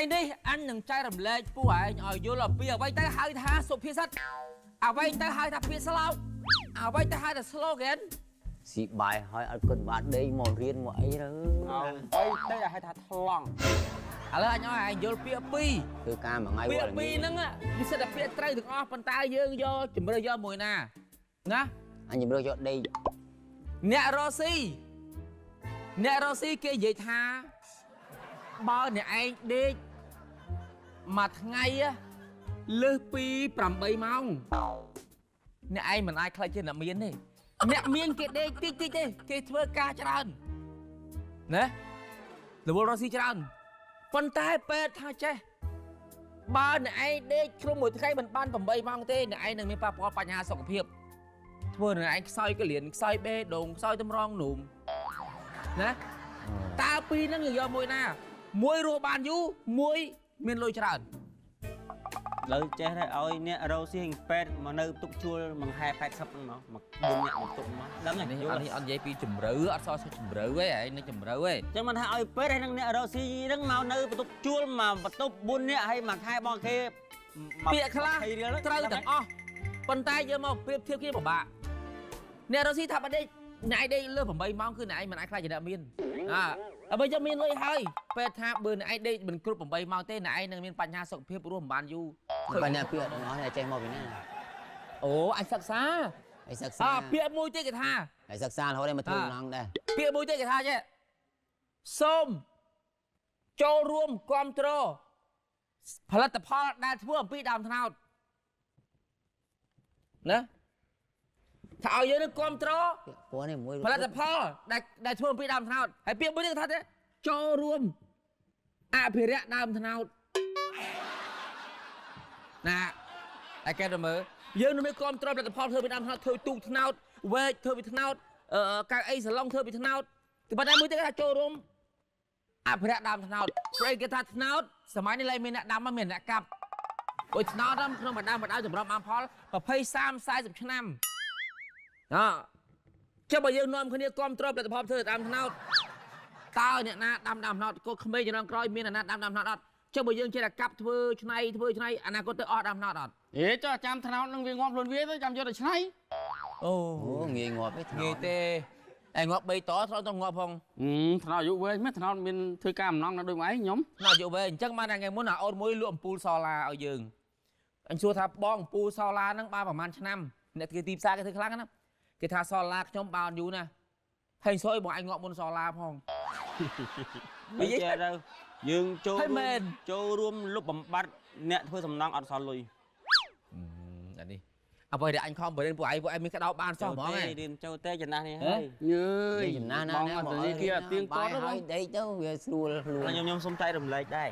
ថ្ងៃនេះអញនឹងចែករំលែកពួកឯងឲ្យយល់អំពីអ្វីទៅហៅថាសុភាសិតអ្វីទៅហៅថាពាក្យស្លោកអ្វីទៅហៅថា slogan ស៊ីបាយហើយអត់គិតបាត់ដេកមករៀនមកអីទៅអ្វីទៅហៅថាថ្លង់ឥឡូវអញឲ្យឯងយល់ពាក្យពីរធ្វើការមួយថ្ងៃពាវក្យល់ពីរល្ងាចហ្នឹងវាសិតតែពាក្យត្រូវទាំងអស់ប៉ុន្តែយើងយកជំរឿយកមួយណាណាអញជំរឿយកដេកអ្នករស់ស៊ីអ្នករស់ស៊ីគេនិយាយថាបើអ្នកឯងដេក មួយថ្ងៃលើសពី8ម៉ោងអ្នកឯងមិនអាចខ្លាចជាអ្នកមានទេអ្នកមានគេដេកតិចតិចទេគេធ្វើការច្រើនណារវល់រស់ស៊ីច្រើនប៉ុន្តែពេទ្យថាចេះបើអ្នកឯងដេកក្នុងមួយថ្ងៃមិនបាន8ម៉ោងទេអ្នកឯងនឹងមានប៉ះពាល់បញ្ហាសុខភាពធ្វើនឹងឯងខ្សោយកលៀនខ្សោយបេះដូងខ្សោយតម្រងនោមណាតើពីរហ្នឹងយើងយកមួយណាមួយរស់បានយូរមួយ មានលុយច្រើនលើចេះតែឲ្យអ្នករោស៊ីពេទ្យមកនៅទុកជួលបង្ហែ80ហ្នឹងមកមក4អ្នកមកទុកមកដឹងទេនេះយអល់ត់នេះអត់និយាយពីជំរឿអត់សល់ជំរឿទេឯងនឹងជំរឿទេចឹងមិនថាឲ្យពេទ្យហើយនឹងអ្នករោស៊ីហ្នឹងមកនៅបន្ទប់ជួលមកបន្ទប់4អ្នកហើយមួយខែបងគេពាក្យខ្លះ20រៀលត្រូវទាំងអស់ប៉ុន្តែយើងមកប្រៀបធៀបគ្នាពិបាកអ្នករស់ស៊ីថាបើដេកអ្នកឯងដេកលើ8ម៉ោងគឺអ្នកឯងមិនអាចខ្លាចជាអ្នកមានអើ បើយើងមានលុយហើយពេលថាបើអ្នកឯងដេកមិនគ្រប់8ម៉ោងទេអ្នកឯងនឹងមានបញ្ហាសុខភាពរស់មិនបានយូរបញ្ហាពាក្យទាំងអស់នេះចេះមកពីណាអូអញសិក្សាហើយសិក្សាអើពាក្យមួយទៀតគេថាហើយសិក្សារហូតមកធ្វើអ่าម្ដងដែរពាក្យមួយទៀតគេថាចេះសូមចូលរួមគ្រប់គ្រងផលិតផលដែលធ្វើអំពីដើមត្នោតណា ថាឲ្យយើងនឹងគ្រប់គ្រងពាក្យពណ៌នេះមួយផលិតផលដែលដែលធ្វើអំពីដើមត្នោតហើយពាក្យមួយទៀតគេថាទេចូលរួមអភិរក្សដើមត្នោតណាតែគេទៅមើលយើងនឹងមានគ្រប់គ្រងផលិតផលធ្វើពីដើមត្នោតធ្វើទូកត្នោតវែកធ្វើពីត្នោតអឺកៅអីសាឡុងធ្វើពីត្នោតតែប៉ុន្តែមួយទៀតគេថាចូលរួមអភិរក្សដើមត្នោតព្រោះគេថាត្នោតសម័យនេះឡើយមានអ្នកដាំហើយមានអ្នកកាប់អូយត្នោតហ្នឹងក្នុងបណ្ដាបណ្ដាចម្រុះបានផល20 30 40ឆ្នាំ អ่าចុះបើយើងនាំគ្នាគ្រប់គ្រងផលិតផលធ្វើតាមថ្នោតតើអ្នកណាដាំដើមថ្នោតកូនក្មេងជំនាន់ក្រោយមានអ្នកណាដាំដើមថ្នោតអត់ចុះបើយើងចេះតែកាប់ធ្វើឆ្នៃធ្វើឆ្នៃអនាគតទៅអស់ដើមថ្នោតអត់ហេចុះចាំថ្នោតនឹងវាងាប់ខ្លួនវាទៅចាំយកទៅឆ្នៃអូអូងាយងាប់ទេថ្នោងាយតទេឯងាប់3តត្រូវទៅងាប់ផងហឹមថ្នោតអាយុវែងមែនថ្នោតមានធ្វើការអំណងនៅដូចមកឯងខ្ញុំណាយកវិញអញ្ចឹងបានតែថ្ងៃមុនអាអូនមួយលក់អំពូលសូឡាឲ្យយើងអញសួរថាបងអំពូលសូឡាហ្នឹងបានប្រហែលឆ្នាំអ្នកគេទីផ្សារគេធ្វើខ្លាំងណាស់ គេថាសូឡាខ្ញុំបានយូរណាស់ហើយសួរឲ្យបងឯងងាប់មុនសូឡាផងមិនចេះទៅយើងចូលហើយមែនចូលរួមលុបបំបត្តិអ្នកធ្វើសំណងអត់សល់លុយអានេះអ្វីដែលអញខំបរិញ្ញាពួកឯងពួកឯងមានក្តោបបានសោះហ្មងហ៎រៀនចូលទេចំណាស់នេះហេហើយយើនិយយាយចំណាស់ណាបងណាអត់ទៅនិយាយគេអាទៀងទាត់ទៅបងហើយដេកទៅវាស្រួលខ្លួនខ្ញុំខ្ញុំសុំតែរំលែកដែរ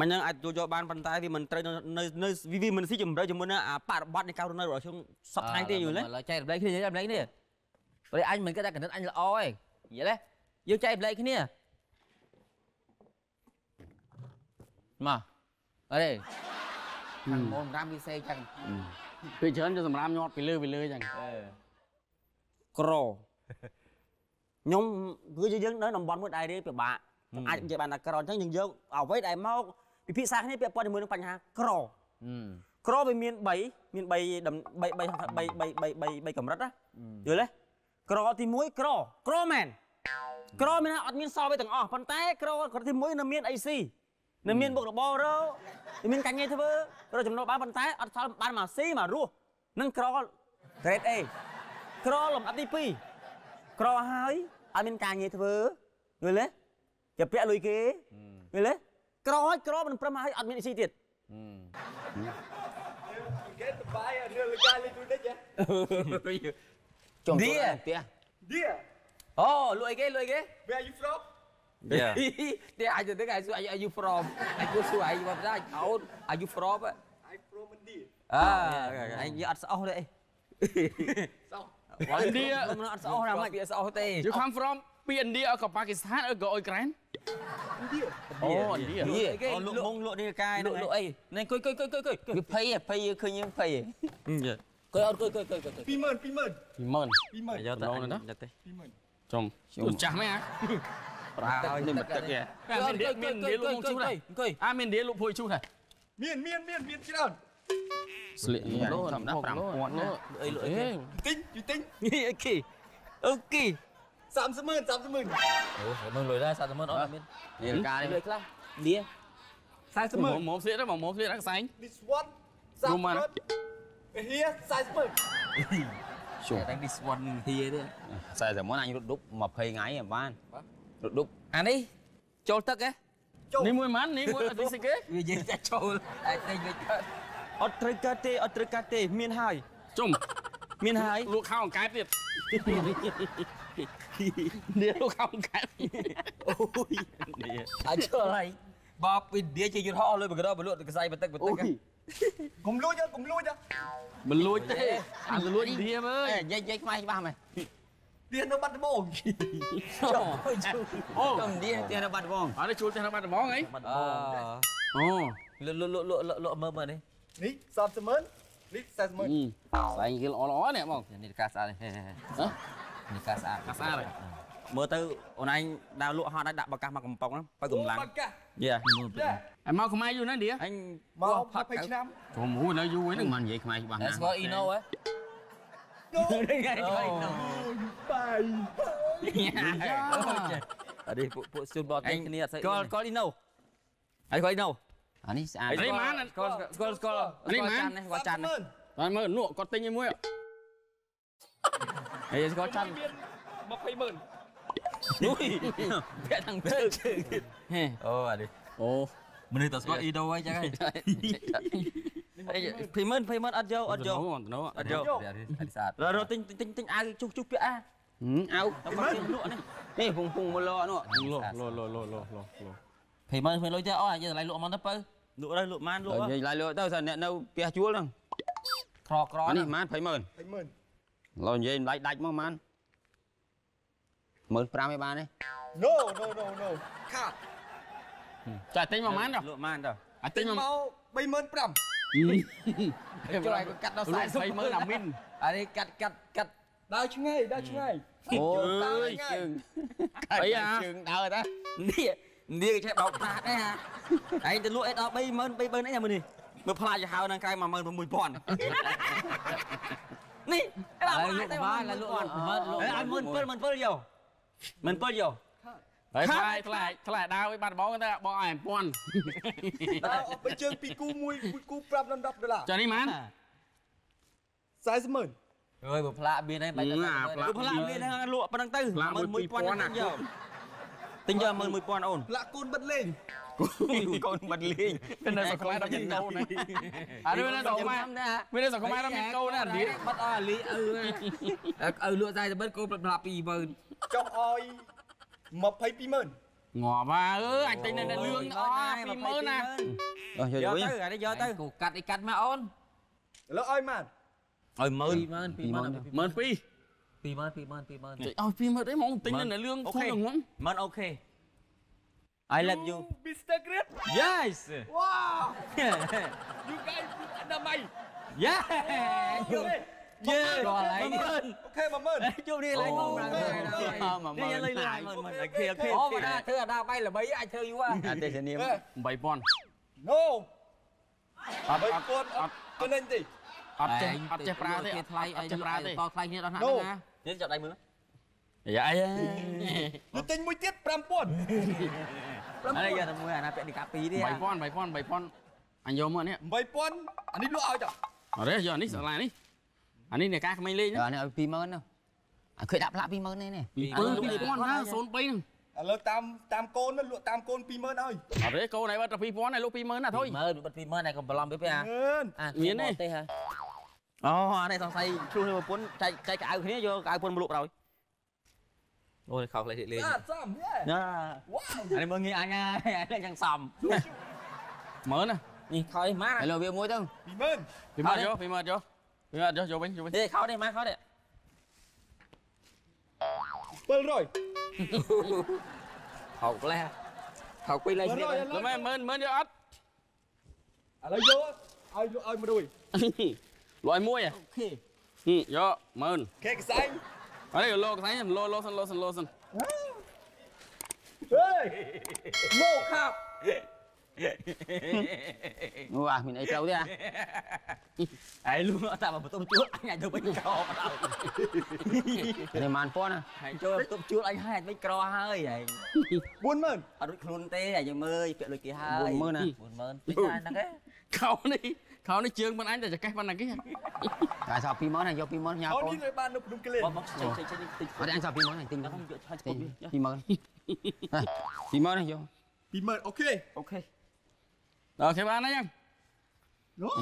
មិនហ្នឹងអាចទទួលយកបានប៉ុន្តែវាមិនត្រូវនៅនៅនៅវាវាមិនស៊ីជំរឿជាមួយនឹងអាបរិបត្តិនៃការរស់នៅរបស់ខ្ញុំសពថ្ងៃទេយល់ទេឡើយចែករំលែកគ្នាចែករំលែកគ្នាព្រោះអញមិនគិតថាកណិតអញល្អឯងយល់ទេយើងចែករំលែកគ្នាមកអរេខាងមុំរាមវិសេចឹងពេលច្រើនទៅសម្រាប់ញាត់ពីលើពីលើចឹងអឺក្រខ្ញុំគឺយើងនៅតំបន់មួយដែរទេពិបាកអាចនិយាយបានថាក្រអញ្ចឹងយើងយកអ្វីដែលមក ពិភាក្សាគ្នាពាក់ព័ន្ធជាមួយនឹងបញ្ហាក្រអឺក្រវាមាន3មាន3ដំ3 3 3 3 3 3កម្រិតណាយល់ទេក្រទី1ក្រក្រមែនក្រមានថាអត់មានសល់វាទាំងអស់ប៉ុន្តែក្រក្រទី1នៅមានអីស៊ីនៅមានបុករបររនៅមានកាញ់ធ្វើរកចំណូលបានប៉ុន្តែអត់សល់បានមកស៊ីមករស់នឹងក្រ grade A ក្រលំដាប់ទី2ក្រហើយអត់មានការងារធ្វើយល់ទេជាពាក់លុយគេយល់ទេ ក្រហើយក្រមិនព្រមឲ្យអត់មានអីស៊ីទៀតចុងឌីចូលដល់ផ្ទះអូលួយគេលួយគេ Where are you from? ទេអាចទៅគេសួរ are you from អញគួរសួរអញមកដែរអូន are you from I'm from India. អើអញយកអត់ស្អុះទេអី So, ឥណ្ឌាមិនអត់ស្អុះណាមកមិនពីស្អុះទេ You come from ពីឥណ្ឌាឲ្យក៏ប៉ាគីស្ថានឲ្យក៏អ៊ុយក្រែន India. អូឥណ្ឌាលួយគេអូលក់មុងលក់នេះកាយលក់លក់អីណែគុយគុយគុយគុយគុយវាភ័យហ៎ភ័យឃើញយើងភ័យហ៎គុយអត់គុយគុយគុយគុយ Pimen, pimen, ពីម៉ឺន pimen. យកទៅឡូនណាយកទៅ Pimen. ចំជួនចាស់មែនអាប្រើហើយនេះមកទឹកគេអើមានអង្គុដៀយមានអង្គុដៀយលុអង្គុយងជូរដែរអង្គុយអាមានដៀលុភួយជូរដែរមានមានមានមានច្រើនស្លៀកនេះធម្មតា5000ណាអីលក់អីអេទិញយូទិញអូខេអូខេ 30ម៉ឺន30ម៉ឺនអូមើលលុយដែរសាត់មើលអត់មាននេះការលុនេះយខ្លះលា40ម៉ឺនមកមកស្លៀកដែរមកមកស្លៀកដល់ខ្សែង this one រួមមក30ម៉ឺន here 40ម៉ឺនជួតែ this one នឹងហៀទេខ្សែតែមុនអញរត់ឌុប20ថ្ងៃអត់បានរត់ឌុបអានេះចូលទឹកហ៎នេះមួយម៉ាន់នេះមួយអត់វិសិគេវានិយាយតែចូលតែតែវាកើតអត់ត្រូវកាត់ទេអត់ត្រូវកាត់ទេ មានហើយជុំមានហើយលក់ខោអង្កែបទៀត នេះលក់ខោអង្កែបអាចចូលហើយបបពីឌីជាយត់ហោះលុយបកដោបលក់ទៅខ្សែបទឹកបទឹកកុំលួចទេកុំលួចទេមិនលួចទេអាទៅលួចធៀមអើយអេយាយយាយខ្មែរច្បាស់មែនវានៅបាត់ដំបងចូលអូកំឌីទៀតនៅបាត់បងអត់ជួលតែនៅបាត់ដំបងអីអូអូលក់លក់លក់លក់លក់មើលមើលនេះនេះ30ម៉ឺននេះ40ម៉ឺនស្អែងគេល្អល្អនេះបងនេះកាស្អាតនេះ នេះកាស្អាតកាស្អាតមើលទៅអូនឯងដើរលក់ហត់ហើយដាក់បកាសមកកំប៉ុងហ្នឹងបើកម្លាំងបាត់កាសយេអញមកខ្មែរយូរណាស់ឌីអញមក20ឆ្នាំជុំហួយនៅយូរហ្នឹងមិននិយាយខ្មែរច្បាស់តែណាស់ស្គាល់អ៊ីណូហ៎បាយអត់ទេពួកពួកស៊ូនបតគ្នាអត់ស្អីស្គាល់ស្គាល់អ៊ីណូហើយស្គាល់អ៊ីណូអានេះស្អាតនេះម៉ានស្គាល់ស្គាល់ស្គាល់នេះម៉ាននេះស្គាល់ចាន់នេះម៉ឺនតែមើលនក់គាត់ទិញឲ្យមួយ ហីស្គាល់ចាន់200,000នោះពាក់ទាំងជើងទៀតហេអូអានេះអូមនុស្សតស្គាល់អ៊ីដូហើយចឹងហើយ20000 20000អត់យកអត់យកអត់យកអត់ស្អាតរត់ទិញទិញទិញអាវជុះជុះពាក់អាអាវតែមកលក់នេះនេះពងពងមកលក់នោះលក់លក់លក់លក់លក់លក់20000 20000លុយទេអូយើងឡើងលក់មកទៅបើលក់ទៅលក់បានលក់យើងឡើងលក់ទៅសិនអ្នកនៅផ្ទះជួលហ្នឹងក្រក្រនេះប្រហែល20000 20000 ឡូវនិយាយម្លាយដាច់មកម៉ាន15000ឯបានទេ No no no no ខាតចាទិញមកម៉ានដល់លក់ម៉ានដល់អាទិញមក35000ចូលឲ្យកកាត់ដល់40 30000អាមីនអានេះកាត់កាត់កាត់ដើរឆ្ងាយដើរឆ្ងាយអូយជើងអីអាជើងដើរតានេះនេះគេចេះបោកប្រាស់ដែរហាឯងទៅលក់អីដល់30000 30000អីអាមើលនេះមើលផ្លាយទៅហៅនឹងកៅ16000 នេះហើយលក់បានហើយលក់មើលលក់អត់17000 17000យក17000យកហើយថ្លៃថ្លៃថ្លៃដាវឲ្យបាត់បងទៅបងឲ្យ1000ដើរអស់បីជើងពីគូមួយមួយគូ5ដល់10ដុល្លារចានេះម៉ាន40ម៉ឺនអើយបើផ្លាកមានហើយបាច់ទៅណាផ្លាកគឺផ្លាច់មានហ្នឹងលក់ប៉ុណ្ណឹងទៅផ្លាក11000 1000ណាយកទិញយក11000អូនលាក់គូនបិទលេង កូនបាត់លេងនៅសកខ្មែរដល់មានកោណាអានេះនៅសកខ្មែរមាននៅសកខ្មែរដល់មានកោណាឌីបាត់អស់អាលីឪឪលក់តែទៅបិទគោផ្លាក20000ចុះឲ្យ22ម៉ឺនងាប់ហើយអើអញទិញនៅលឿងអស់20000ណាអស់យកយកវិញទៅអានេះយកទៅគោកាត់អីកាត់មកអូនឥឡូវឲ្យម៉ានឲ្យមើល20000 20000 12000 20000 20000 20000ចុចឲ្យ20000អីហ្មងទិញនៅលឿងធូរហ្នឹងហ្មងមិនអូខេ I love you Mr. Great yes wow you guys អនាម័យ yeah យកទេ yeah ដល់ហើយអូខេ10000ជួបនេះឡើងមកឡើងអូនេះលេងឡើងមិនមិនអូខេអូខេអូបើថាធ្វើអាដាបាយល្បីអាចធ្វើយូរហ่ะអតិសនាម3000 no អត់បីអត់កូនអត់កូនទេអត់ចេះអត់ចេះប្រើទេគេថ្លៃអឲ្យត់ចេះប្រើទេតថ្លៃគ្នាដល់ណា No ណានេះចាប់ដៃមើលយ៉ាអីទៅទិញមួយទៀត5000អា នេះយកតែមួយអាណាពាក់ឌីកា2ទេ3000 3000 3000អញយកមកនេះ8000អានេះលក់ឲ្យតអរេយកនេះស្លានេះអានេះនៃការក្មេងលេងអានេះឲ្យ20000នោះអាឃើញដាក់ផ្លាក20000នេះនេះ2000 2000ណា03ហ្នឹងឥឡូវតាមតាមកូនលក់តាមកូន20000ឲ្យអរេកូនឯបាត់តែ2000ឯលោក20000ណាថុយមើលបិទ20000ឯងកុំបន្លំពេកពេកអាមើលអាមានទេទេហ៎អូអានេះសង្ស័យជួនេះប្រពន្ធចែកចែកកៅគ្នាយកកៅពុនមកលក់ប្រោយអូយខោខ្លះលេងស្អាតសំយេណាវ៉ាវអានេះមើលងាយអញហើយអានេះយ៉ាងសំមើលណានេះខោឯម៉ាឥឡូវវាមួយទៅ20000ពីមកយកពីមកយ កពីមកយកយកវិញយកវិញទេខោនេះម៉ាខោនេះ700ខោខ្លះខោពីលេងនេះ100លើមែនមើលមើលយកអត់ឥឡូវយកឲ្យលក់ឲ្យ100លួយមួយអូខេយកមើលខេកសែងអរេលោកស្អីលោលោ សិនលោសិនលោសិនមកខាប់អូអាមានអីត្រូវទេអាឯលូអត់តាមកបន្ទប់ជួលអញអាចទៅវិញក្រមកដល់នេះម៉ានប៉ុនណាហើយចូលបន្ទប់ជួលអញហើយមិនក្រហើយហែង40000អត់រួចខ្លួនទេអាយើងមើលពាក់លុយគេហើយ 40000ណា40000ពេកហ្នឹងឯងខោនេះ ខោនេះជើងមិនអញតែចកេះប៉ុណ្ណាគេកាសោ2ម៉ឺនណាយក2ម៉ឺនញ៉ាអូកូននេះត្រូវបាននៅភ្នំគិលេនបងមកចេញចេញចេញតិចអត់អញសោ2ម៉ឺនណាទិញខ្ញុំយកឆាច់ទិស្គញប់វា2ម៉ឺន2ម៉ឺនណាយក20000អូខេអូខេអូខេបានហើយយ៉ាង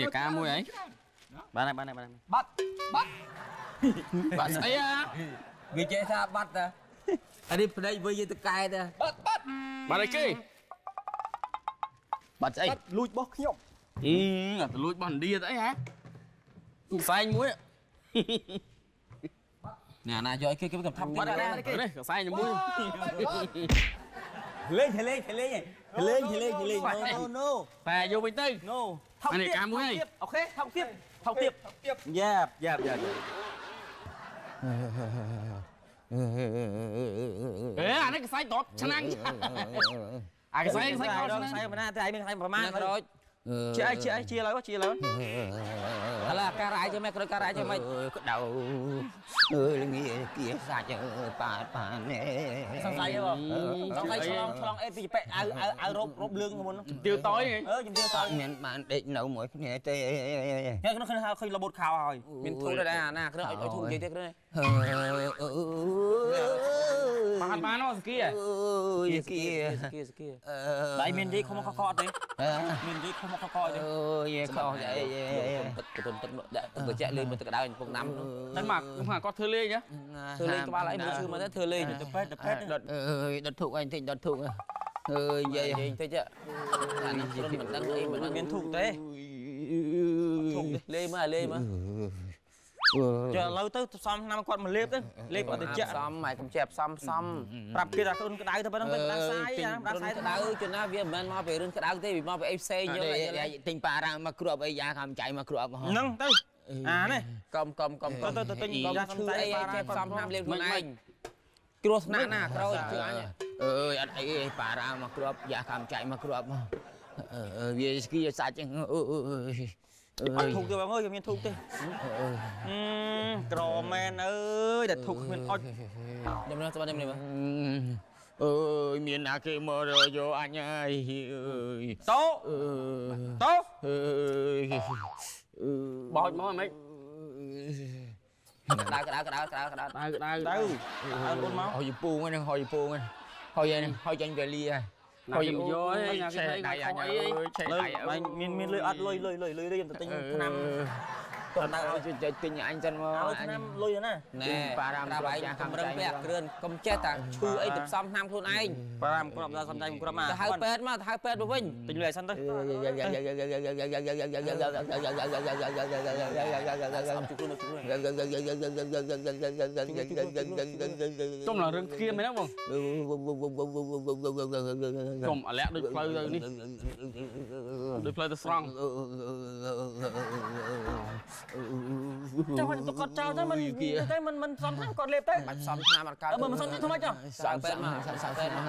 នេះការមួយអីបានហើយបានហើយបានហើយបាត់បាត់បាក់ស្អីអាវាចេះថាបាត់តាអានេះប្តីវិញយើងទៅកែតាបាត់បាត់បាត់អីគេបាត់ស្អីបាត់លួចរបស់ខ្ញុំ អឺអាទៅលួចបោះឥណ្ឌាទៅអីហ៎ផ្សែងមួយនេះអាណាយកឲ្យគេគេកំថាប់បាបាត់ត់អីអាណាគេនេះកសែងមួយលេងលេងលេងលេងលេងលេង no no តែយកវិញទៅ no អានេះការមួយហើយអូខេថោកទៀតថោកទៀតយ៉ាបយ៉ាបយ៉ាបអេអានេះកសែងតបឆ្នាំងអាកសែងកសែងខោដល់ឆ្នាំងខ្សែប៉ុណ្ណាតែឯងមានខ្សែប្រមាណណាក្រោយ ជាអីជាអីជាឡើយជាឡើយឥឡូវការរាយទៅមិនក្រោយការរាយទៅមិនក្តៅអើយងាគៀសាច់ប៉ាតប៉ាណែសង្ស័យទេបងសង្ស័យឆ្លងឆ្លងអេពីប៉ែអាវអាវអាវរົບរົບលឿងមុនទៀវតយអឺជំទាវតអត់មានបានដេកនៅមួយគ្នាទេហើយក្នុងគ្នាឃើញរបូតខោហើយមានធូរដែរអាណាក្រោយឲ្យធូរនិយាយទៀតក្រោយបានបានអូស្គីអើយគៀស្គីស្គីដៃមាននិយាយខំខកអត់ទេមាននិយាយខំខកអត់ទេអើយខោអីទឹកទុនទឹកដាក់បើចាក់លេងមកទឹកដៅពុកណាំតែមកមកគាត់ធ្វើលេងហ៎ធ្វើលេងក្បាលអីមើលឈឺមកទៅធ្វើលេងទៅពេទ្យទៅពេទ្យដុតអើយដុតធុកអញតិចដុតធុកអើយយាយនិយាយតិចអានេះព្រមមិនដឹងអីមិនមានធុកទេធុកលេងមកលេងមក ចុះឥឡូវទៅផ្សំឆ្នាំគាត់មកលេបទៅលេបអត់ទៅចាក់សំហើយកុំជាផ្សំសំប្រាប់គេថាខ្លួនក្តៅទៅប៉ុណ្ណឹងទៅក្តៅសាយណាក្តៅសាយទៅក្តៅជណាវាមិនមែនមកពីរឿងក្តៅទេវាមកពីអីផ្សេងយកទិញប៉ារ៉ាមកគ្រាប់អីយ៉ាខំចៃមកគ្រាប់ហ្នឹងទៅអានេះកំកំកំកំទៅទៅទិញកំយ៉ាឈឺសំអីតែចេះប៉ាផ្សំរ៉ាតាមលេងខ្លួនឯងគ្រោះថ្នាក់ណាក្រោយជឿអញអើយអត់អីប៉ារ៉ាមកគ្រាប់យ៉ាខំចៃមកគ្រាប់អឺវាស្គីសាច់ហ្នឹងអើយ អត់ធុកទេបងអើយខ្ញុំមានធុកទេអឺក្រមែនអើយតែធុកគ្មានអត់ខ្ញុំនៅស្បាត់ខ្ញុំនេះបងអើយមានអាគេមករយកអញហើយអើយតោតោអើយបោចមកមិនក្តៅក្តៅក្តៅក្តៅក្តៅក្តៅក្តៅក្តៅអូនមកហើយពូងហ្នឹងហើយពូងហ្នឹងហើយហ្នឹងហើយចាញ់វេលាហើយ យកអីញ៉ាំគេឆេដៃដៃអញអអើីយឆេលើដៃអើយមានមានលុយអត់លុយលុយលុយលុយរៀនទៅទិញឆ្នាំ ទៅដល់ជួយទិញអញសិនមកឲ្យឆ្នាំលុយណាណែប៉ារ៉ាមប្រាប់ឯងយ៉ាខខាំងរឹងចៃពាក់គ្រឿនកុំចេះតែឈឺអីទៅផ្សំឆ្នាំខ្លួនឯងប្រាំគ្រាប់ដល់សំដៃគ្រាប់មកទៅហៅពេទ្យមកទៅហៅពេទ្យមកវិញទិញលុយឲ្យសិនទៅសំជួយខ្លួនជួយខ្លួនទុំឡើងរឿងគៀមហ្នឹងបងទុំអាលាក់ដូចផ្លូវទៅនេះដូចផ្លូវទៅស្រង់ ចុះមិនទៅគាត់ចោលទៅមិនទៅមិនមិនសំខាន់គាត់លេបទៅបាច់សំឆ្នាំអត់កើតអឺមិនសំខាន់ធ្វើម៉េចចុះសាពេទ្យមកសាពេទ្យមក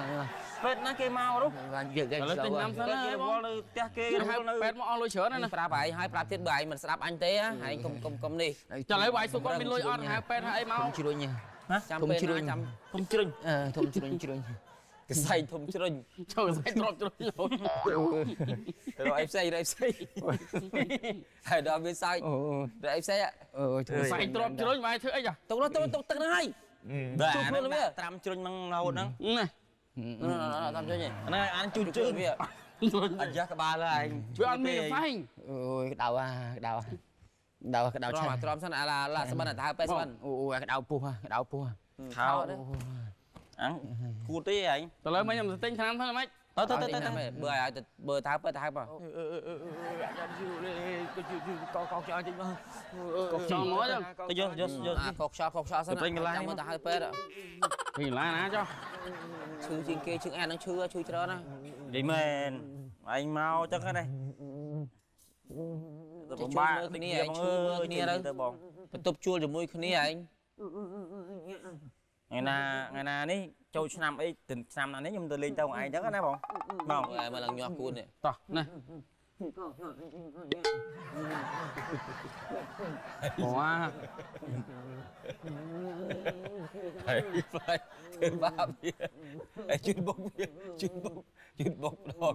ពេទ្យណាគេមកនោះឥឡូវទិញឆ្នាំសិនពេទ្យហើគេយវបងល់នៅផ្ទះគេគេរហៅហូតនៅពេទ្យមកអស់លុយច្រើនណាប្រាប់ឯងហើយប្រាប់ទៀតបើឯងមិនស្ដាប់អញទេឯងកុំកុំកុំនេះចាឥឡូវវាយសុកគាត់មានលុយអត់ហៅពេទ្យហៅអីមកជ្រុញចាំធំពេលជ្រុញណាចាំគុំជ្រឹងអឺធំជ្រុញជ្រុញ កសែងធំជ្រុញចូលស្អីទ្របជ្រុលរកអីផ្សេងរកអីផ្សេងហើយដល់វាសើចអូរកអីផ្សេងអូយស្អីទ្របជ្រុលវាយធ្វើអីចាទុកនោះទុកទុកទឹកហ្នឹងហើយបាទជួបខ្លួនវាត្រាំជ្រុញហ្នឹងរហូតហ្នឹងណាតាមជួយនេះហ្នឹងអានជូនជើងវាអាយ៉ាក្បាលហើយវាអត់មានផ្សែងអូយក្តៅអាក្តៅក្តៅក្តៅត្រឆាមត្រមសិនអាឡាឡាស្បិនទៅហៅពេទ្យស្បិនអូយក្តៅពុះក្តៅពុះខោ អញគួរទេឯងឥឡូវមកខ្ញុំទៅទិញឆ្នាំធ្វើម៉េចទៅទៅទៅទៅបើឲ្យទៅបើទៅហៅពេទ្យទៅហៅមកកកចោលតិចមកកកចោលមកចឹងទៅយកយកយកអាកុកខ្យល់កុកខ្យល់សិនចាំមើលទៅហៅពេទ្យពីឡាណាចោះឈឺជាងគេឈឺអានឹងឈឺឈឺច្រើនណានិយាយមែនឯងមកចឹងហ្នឹងទៅបំបាគ្នាឯងឈឺមើលគ្នាទៅបងបន្ទប់ជួលជាមួយគ្នាឯង ថ្ងៃណាថ្ងៃណានេះចូលឆ្នាំអីទៅឆ្នាំណានេះខ្ញុំទៅលេងទៅខ្លួនឯងចឹងណាបងបងហើយមកឡើងញាស់គូននេះតោះណាបងអាហើយធ្វើបាបវាហើយជួយបុកវាជួយបុកជួយបុកដង